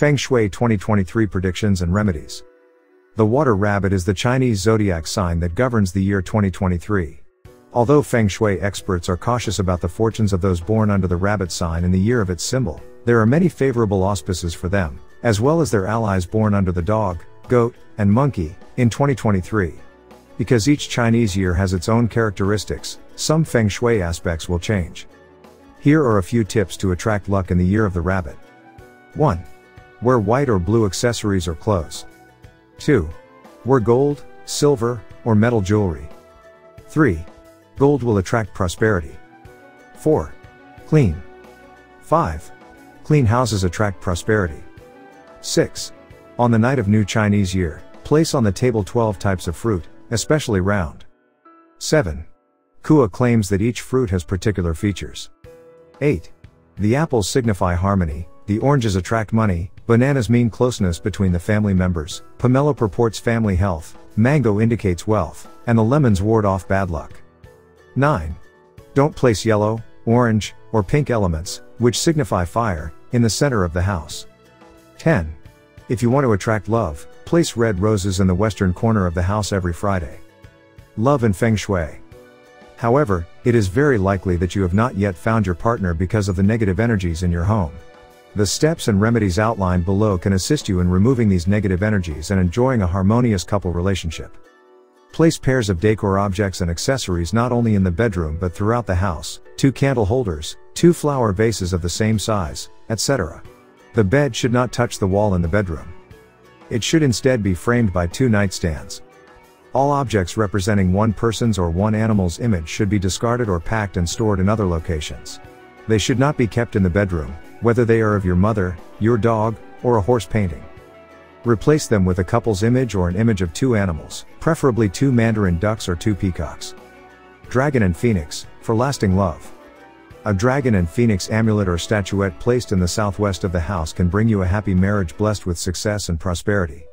Feng Shui 2023 Predictions and Remedies. The water rabbit is the Chinese zodiac sign that governs the year 2023. Although Feng Shui experts are cautious about the fortunes of those born under the rabbit sign in the year of its symbol, there are many favorable auspices for them, as well as their allies born under the dog, goat, and monkey, in 2023. Because each Chinese year has its own characteristics, some Feng Shui aspects will change. Here are a few tips to attract luck in the year of the rabbit. 1. Wear white or blue accessories or clothes. 2. Wear gold, silver, or metal jewelry. 3. Gold will attract prosperity. 4. Clean. 5. Clean houses attract prosperity. 6. On the night of New Chinese Year, place on the table 12 types of fruit, especially round. 7. Cua claims that each fruit has particular features. 8. The apples signify harmony, the oranges attract money, bananas mean closeness between the family members, pomelo purports family health, mango indicates wealth, and the lemons ward off bad luck. 9. Don't place yellow, orange, or pink elements, which signify fire, in the center of the house. 10. If you want to attract love, place red roses in the western corner of the house every Friday. Love and Feng Shui. However, it is very likely that you have not yet found your partner because of the negative energies in your home. The steps and remedies outlined below can assist you in removing these negative energies and enjoying a harmonious couple relationship. Place pairs of decor objects and accessories not only in the bedroom but throughout the house, two candle holders, two flower vases of the same size, etc. The bed should not touch the wall in the bedroom. It should instead be framed by two nightstands. All objects representing one person's or one animal's image should be discarded or packed and stored in other locations. They should not be kept in the bedroom, whether they are of your mother, your dog, or a horse painting. Replace them with a couple's image or an image of two animals, preferably two mandarin ducks or two peacocks. Dragon and Phoenix, for lasting love. A dragon and phoenix amulet or statuette placed in the southwest of the house can bring you a happy marriage blessed with success and prosperity.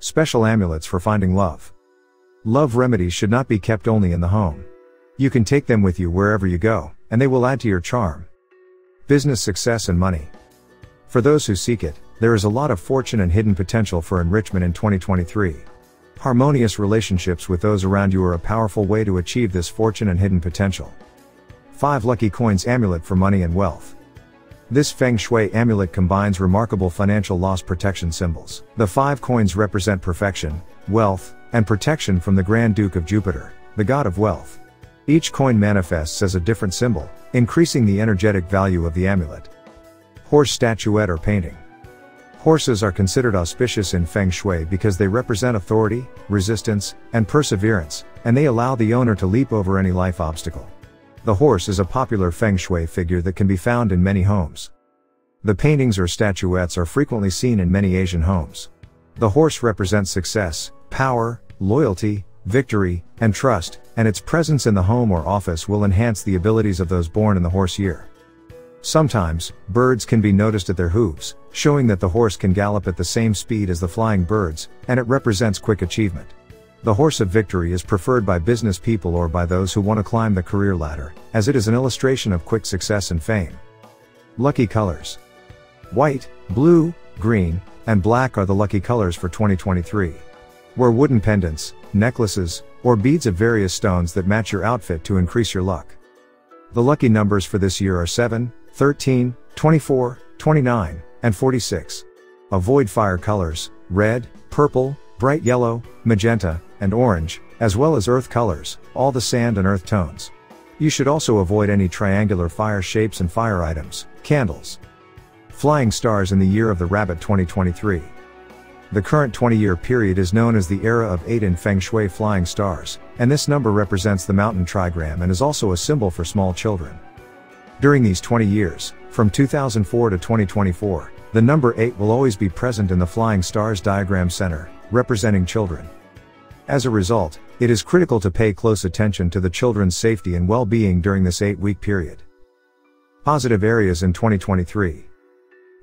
Special amulets for finding love. Love remedies should not be kept only in the home. You can take them with you wherever you go, and they will add to your charm. Business success and money. For those who seek it, there is a lot of fortune and hidden potential for enrichment in 2023. Harmonious relationships with those around you are a powerful way to achieve this fortune and hidden potential. 5 Lucky Coins Amulet for Money and Wealth. This Feng Shui amulet combines remarkable financial loss protection symbols. The five coins represent perfection, wealth, and protection from the Grand Duke of Jupiter, the god of wealth. Each coin manifests as a different symbol, increasing the energetic value of the amulet. Horse statuette or painting. Horses are considered auspicious in Feng Shui because they represent authority, resistance, and perseverance, and they allow the owner to leap over any life obstacle. The horse is a popular feng shui figure that can be found in many homes. The paintings or statuettes are frequently seen in many Asian homes. The horse represents success, power, loyalty, victory, and trust, and its presence in the home or office will enhance the abilities of those born in the horse year. Sometimes, birds can be noticed at their hooves, showing that the horse can gallop at the same speed as the flying birds, and it represents quick achievement. The horse of victory is preferred by business people or by those who want to climb the career ladder, as it is an illustration of quick success and fame. Lucky colors. White, blue, green, and black are the lucky colors for 2023. Wear wooden pendants, necklaces, or beads of various stones that match your outfit to increase your luck. The lucky numbers for this year are 7, 13, 24, 29, and 46. Avoid fire colors, red, purple, bright yellow, magenta, and orange, as well as earth colors, all the sand and earth tones. You should also avoid any triangular fire shapes and fire items, candles. Flying stars in the year of the rabbit 2023. The current 20 year period is known as the era of 8 in Feng Shui flying stars, and this number represents the mountain trigram and is also a symbol for small children. During these 20 years, from 2004 to 2024, the number 8 will always be present in the flying stars diagram center, representing children. As a result, it is critical to pay close attention to the children's safety and well-being during this 8-week period. Positive areas in 2023.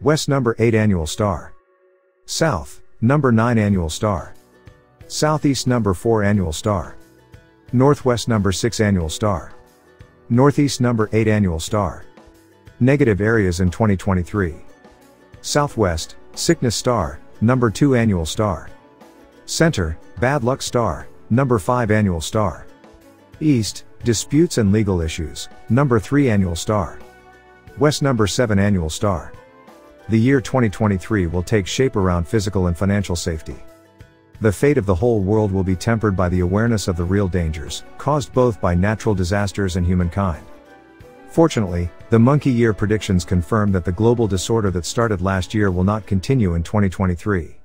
West number 8 annual star. South, number 9 annual star. Southeast number 4 annual star. Northwest number 6 annual star. Northeast number 8 annual star. Negative areas in 2023. Southwest, Sickness star, number 2 annual star. Center, bad luck star, number 5 annual star. East, disputes and legal issues, number 3 annual star. West number 7 annual star. The year 2023 will take shape around physical and financial safety. The fate of the whole world will be tempered by the awareness of the real dangers, caused both by natural disasters and humankind. Fortunately, the monkey year predictions confirm that the global disorder that started last year will not continue in 2023.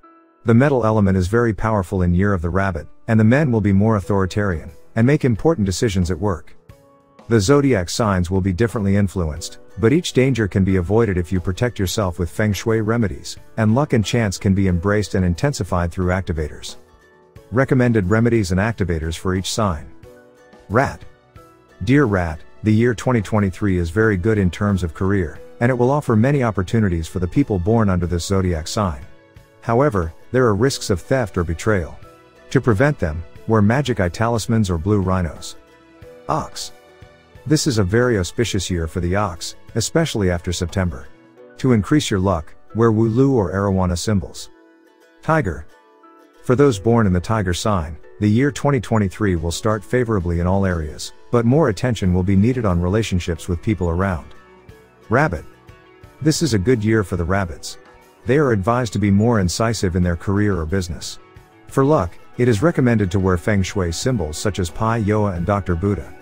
The metal element is very powerful in Year of the Rabbit, and the men will be more authoritarian, and make important decisions at work. The zodiac signs will be differently influenced, but each danger can be avoided if you protect yourself with feng shui remedies, and luck and chance can be embraced and intensified through activators. Recommended remedies and activators for each sign. Rat. Dear Rat, the year 2023 is very good in terms of career, and it will offer many opportunities for the people born under this zodiac sign. However, there are risks of theft or betrayal. To prevent them, wear magic eye talismans or blue rhinos. Ox. This is a very auspicious year for the ox, especially after September. To increase your luck, wear Wulu or Arowana symbols. Tiger. For those born in the tiger sign, the year 2023 will start favorably in all areas, but more attention will be needed on relationships with people around. Rabbit. This is a good year for the rabbits. They are advised to be more incisive in their career or business. For luck, it is recommended to wear feng shui symbols such as Pai Yoa and Dr. Buddha.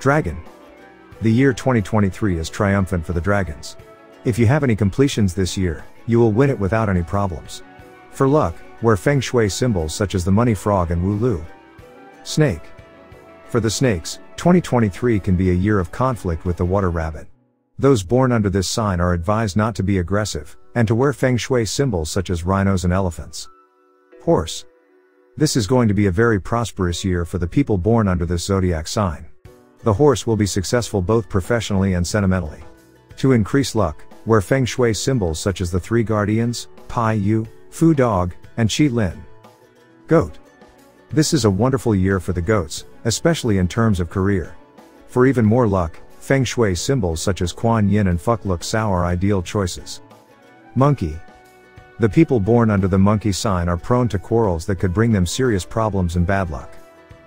Dragon. The year 2023 is triumphant for the dragons. If you have any completions this year, you will win it without any problems. For luck, wear feng shui symbols such as the money frog and Wu Lu. Snake. For the snakes, 2023 can be a year of conflict with the water rabbit. Those born under this sign are advised not to be aggressive, and to wear feng shui symbols such as rhinos and elephants. Horse. This is going to be a very prosperous year for the people born under this zodiac sign. The horse will be successful both professionally and sentimentally. To increase luck, wear feng shui symbols such as the three guardians, Pai Yu, Fu Dog, and Qi Lin. Goat. This is a wonderful year for the goats, especially in terms of career. For even more luck, feng shui symbols such as Kuan Yin and Fuk Luk Sao are ideal choices. Monkey. The people born under the monkey sign are prone to quarrels that could bring them serious problems and bad luck.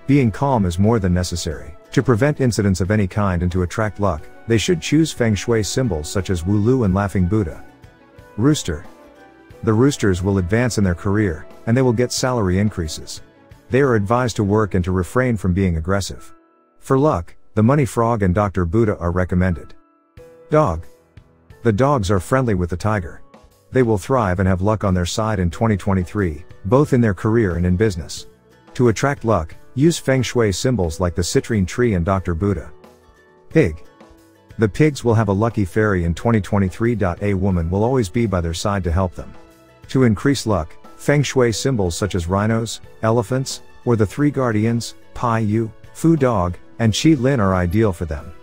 Being calm is more than necessary. To prevent incidents of any kind and to attract luck, they should choose feng shui symbols such as Wu Lu and Laughing Buddha. Rooster. The roosters will advance in their career, and they will get salary increases. They are advised to work and to refrain from being aggressive. For luck, the money frog and Dr. Buddha are recommended. Dog. The dogs are friendly with the tiger. They will thrive and have luck on their side in 2023, both in their career and in business. To attract luck, use feng shui symbols like the citrine tree and Dr. Buddha. Pig. The pigs will have a lucky fairy in 2023. A woman will always be by their side to help them. To increase luck, feng shui symbols such as rhinos, elephants, or the three guardians, Pai Yu, Fu Dog, and Qi Lin are ideal for them.